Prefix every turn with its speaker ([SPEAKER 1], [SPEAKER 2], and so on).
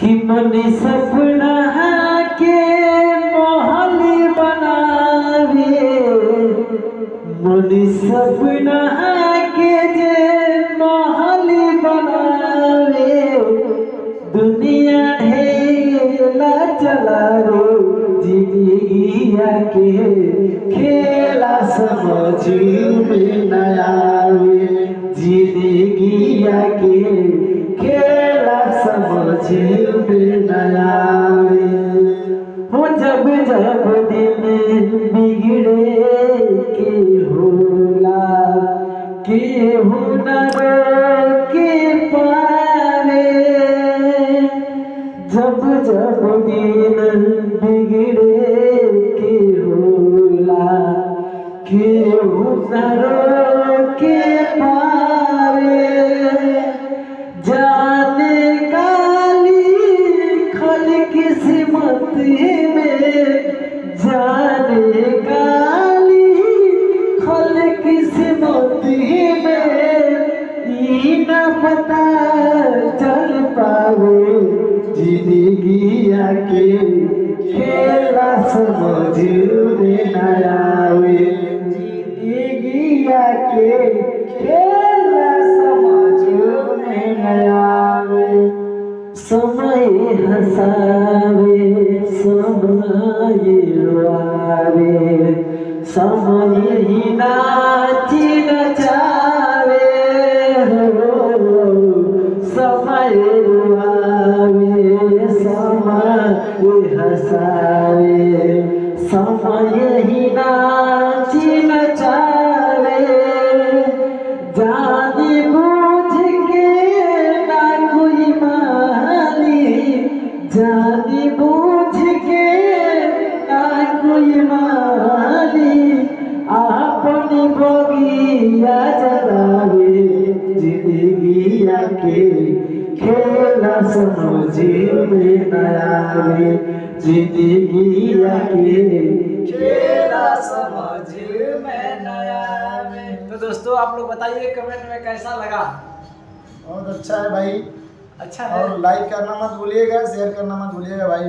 [SPEAKER 1] कि मन सपना के महल बनावे। मन सपना के जे महल बनावे। दुनिया ढेला चला रो, जिंदगिया के खेला समझ में न के हुनर के पावे। जब जब दिन बिगड़े के होला, के हुनर के पावे। जाने काली खल किस्मत में जाने पता चल पावे जिंदगिया के खेला समझ में न आवे जिंदगिया के खेला समझ में न आवे समय हसावे, समय रुआवे। समय ही नाची नचावे हसावे समय ही नाची नचावे जानी बूझ के ना कोई माली जानी बूझ के ना कोई माली अपनी बगिया जलावे जिंदगिया के खेला समझी में नया ज़िंदगी जिंदगिया के
[SPEAKER 2] खेला समझी में नया तो दोस्तों आप लोग बताइए कमेंट में कैसा लगा?
[SPEAKER 3] बहुत अच्छा है भाई।
[SPEAKER 2] अच्छा है।
[SPEAKER 3] और लाइक करना मत भूलिएगा शेयर करना मत भूलिएगा भाई।